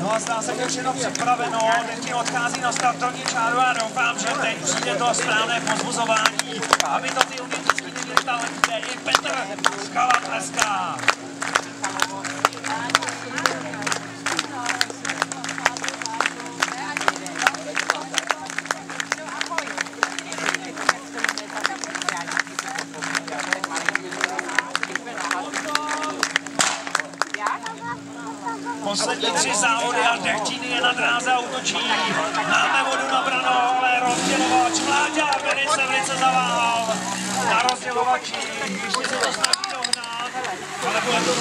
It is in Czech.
No a zdá se, že všechno připraveno, Deky odchází na startovní čáru a doufám, že teď přijde to správné pozbuzování, aby to ty umělecké nevěsta kde i Petr Skala tleská. Poslední tři závody a Dechtíny je na dráze a útočí. Máme vodu nabranou, ale rozdělovač Mláďa velice, velice zaváhal na rozdělovači. Ještě se to snaží dohnat, ale bude to